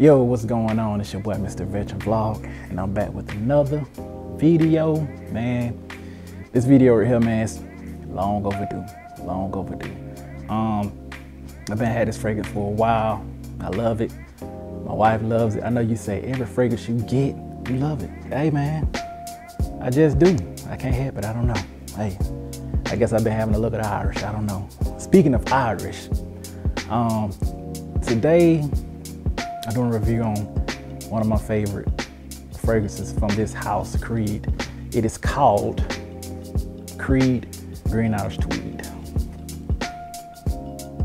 Yo, what's going on? It's your boy, Mr. Veteran Vlog, and I'm back with another video. Man, this video right here, man, is long overdue. Long overdue. Um, I've been had this fragrance for a while. I love it. My wife loves it. I know you say every fragrance you get, you love it. Hey, man, I just do. I can't help it. I don't know. Hey, I guess I've been having a look at Irish. I don't know. Speaking of Irish, um, today I'm doing a review on one of my favorite fragrances from this house, Creed. It is called Creed Green Irish Tweed.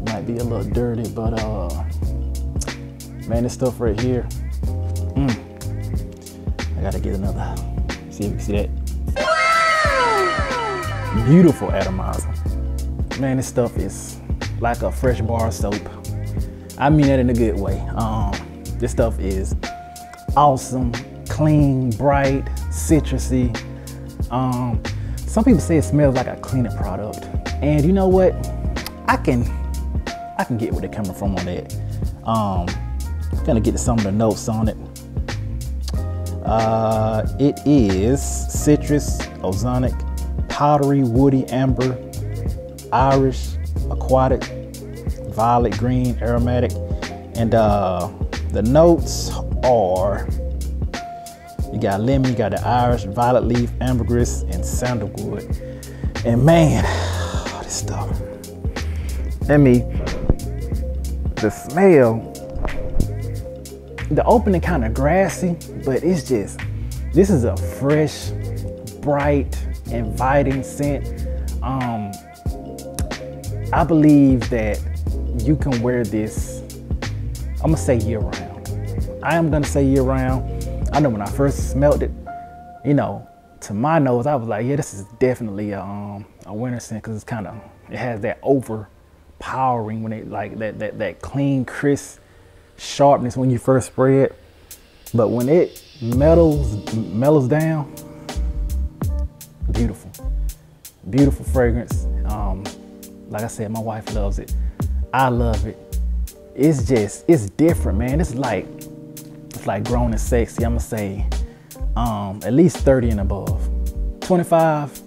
Might be a little dirty, but uh, man, this stuff right here, mm, I gotta get another. See if you can see that. Beautiful atomizer. Man, this stuff is like a fresh bar soap. I mean that in a good way. Um, this stuff is awesome, clean, bright, citrusy. Um, some people say it smells like a cleaning product. And you know what? I can I can get where they're coming from on that. Um, gonna get to some of the notes on it. Uh, it is citrus, ozonic, powdery, woody, amber, iris, aquatic, violet, green, aromatic, and uh, the notes are you got lemon, you got the iris, violet leaf, ambergris, and sandalwood. And man, this stuff. Let me, the smell, the opening kind of grassy, but it's just, this is a fresh, bright, inviting scent. Um, I believe that you can wear this, I'm gonna say year round. I am gonna say year round. I know when I first smelled it, you know, to my nose, I was like, yeah, this is definitely a, um, a winter scent because it's kind of, it has that overpowering when it like that, that, that clean, crisp sharpness when you first spray it. But when it mellows, mellows down, beautiful, beautiful fragrance. Um, like I said, my wife loves it. I love it. It's just, it's different, man. It's like, it's like grown and sexy. I'm gonna say, um, at least 30 and above. 25,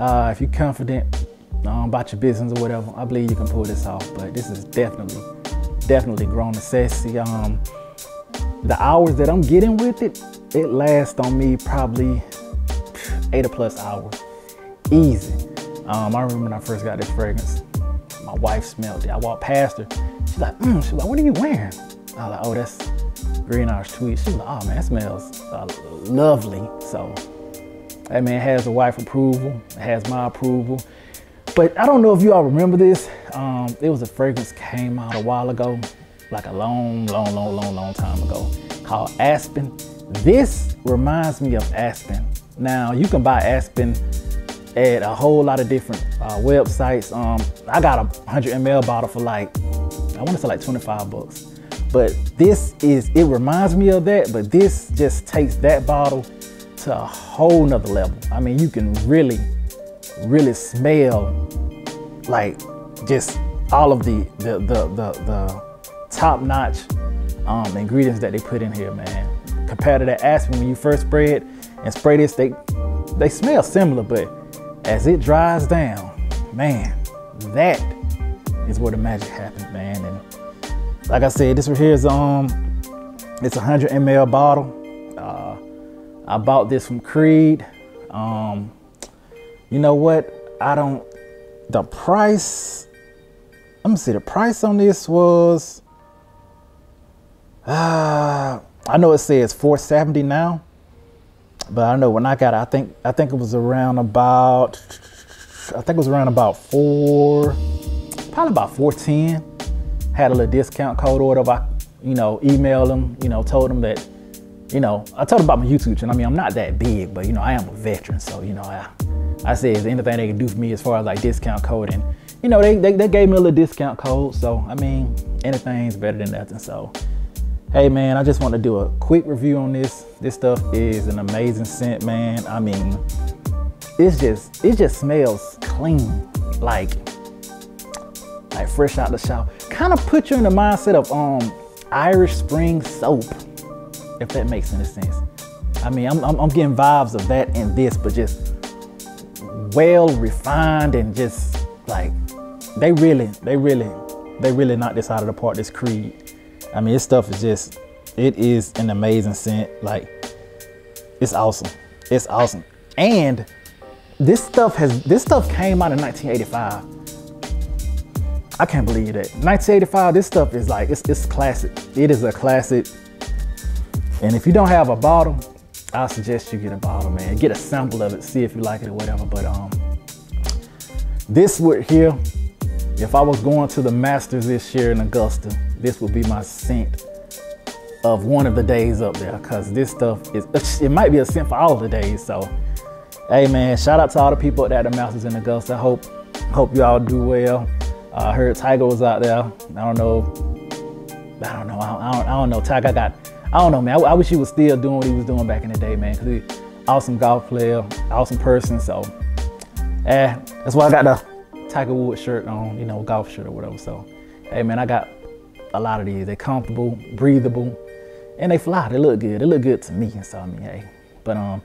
uh, if you're confident um, about your business or whatever, I believe you can pull this off. But this is definitely, definitely grown and sexy. Um, the hours that I'm getting with it, it lasts on me probably eight or plus hours, easy. Um, I remember when I first got this fragrance, my wife smelled it. I walked past her. She's like, mm. she's like, what are you wearing? I was like, oh, that's Green Irish Tweed. She's like, oh man, that smells uh, lovely. So that man has the wife approval, has my approval. But I don't know if you all remember this. Um, it was a fragrance came out a while ago, like a long, long, long, long, long time ago, called Aspen. This reminds me of Aspen. Now you can buy Aspen at a whole lot of different uh, websites. Um, I got a 100 ml bottle for like, I want to say like 25 bucks. But this is, it reminds me of that, but this just takes that bottle to a whole nother level. I mean, you can really, really smell like just all of the, the, the, the, the top notch um, ingredients that they put in here, man. Compared to that Aspen, when you first spray it and spray this, they, they smell similar, but as it dries down, man, that is where the magic happens, man. And like I said, this right here is um, it's a 100 ml bottle. Uh, I bought this from Creed. Um, you know what? I don't. The price. Let me see. The price on this was. Uh, I know it says 470 now. But I know when I got it, I think I think it was around about I think it was around about four, probably about 410. Had a little discount code or whatever. I, you know, emailed them, you know, told them that, you know, I told them about my YouTube channel. I mean, I'm not that big, but you know, I am a veteran. So, you know, I I said is anything they can do for me as far as like discount code and you know, they, they, they gave me a little discount code. So I mean, anything's better than nothing. So Hey man, I just want to do a quick review on this. This stuff is an amazing scent, man. I mean, it's just, it just smells clean, like, like fresh out the shower. Kind of put you in the mindset of um Irish Spring soap, if that makes any sense. I mean, I'm, I'm, I'm getting vibes of that and this, but just well refined and just like they really, they really, they really knocked this out of the park. This Creed. I mean, this stuff is just, it is an amazing scent. Like, it's awesome. It's awesome. And this stuff has, this stuff came out in 1985. I can't believe that. 1985, this stuff is like, it's, it's classic. It is a classic. And if you don't have a bottle, I suggest you get a bottle, man. Get a sample of it, see if you like it or whatever. But um, this would here, if I was going to the Masters this year in Augusta, this will be my scent of one of the days up there because this stuff is, it might be a scent for all the days. So, hey man, shout out to all the people at the Masters in Augusta. I hope, hope you all do well. Uh, I heard Tiger was out there. I don't know. I don't know. I don't, I don't know. Tiger I got I don't know, man. I, I, wish he was still doing what he was doing back in the day, man. Cause he awesome golf player, awesome person. So, eh, that's why I got the Tiger Woods shirt on, you know, golf shirt or whatever. So, hey, man, I got a lot of these. They're comfortable, breathable, and they fly. They look good. They look good to me. So, I mean, hey. But um,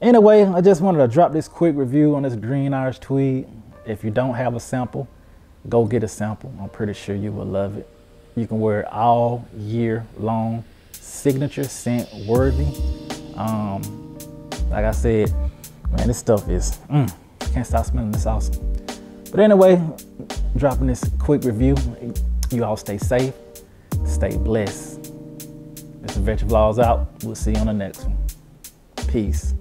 anyway, I just wanted to drop this quick review on this green Irish tweed. If you don't have a sample, go get a sample. I'm pretty sure you will love it. You can wear it all year long signature scent worthy. Um, like I said, man, this stuff is, mm, can't stop smelling this awesome. But anyway, dropping this quick review. You all stay safe, stay blessed. This is Adventure Vlogs out. We'll see you on the next one. Peace.